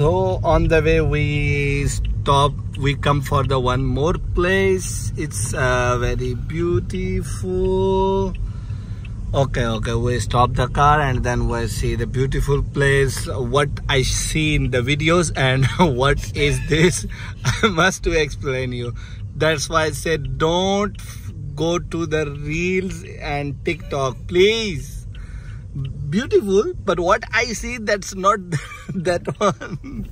so on the way we stop we come for the one more place. It's uh, very beautiful. Okay okay we stop the car and then we see the beautiful place. What i see in the videos and what is this i must to explain you. That's why i said don't go to the reels and tiktok please beautiful but what i see that's not that one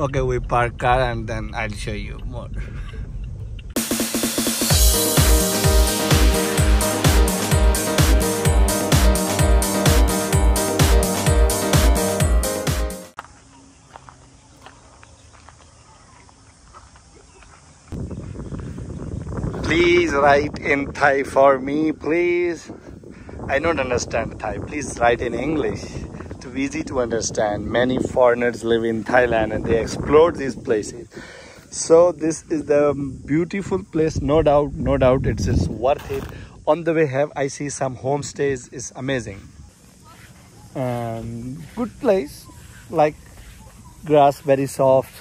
okay we park car and then i'll show you more please write in Thai for me, please. I don't understand Thai. Please write in English. Too easy to understand. Many foreigners live in Thailand and they explore these places. So this is the beautiful place, no doubt, no doubt. It's worth it. On the way, have I see some homestays. It's amazing. And good place, like grass, very soft,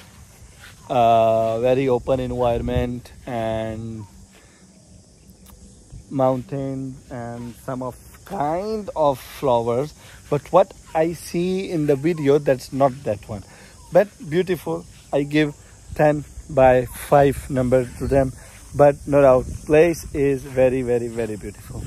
uh, very open environment, and mountain and some of kind of flowers but what i see in the video that's not that one. But beautiful i give 10 by 5 number to them. But no doubt place is very very very beautiful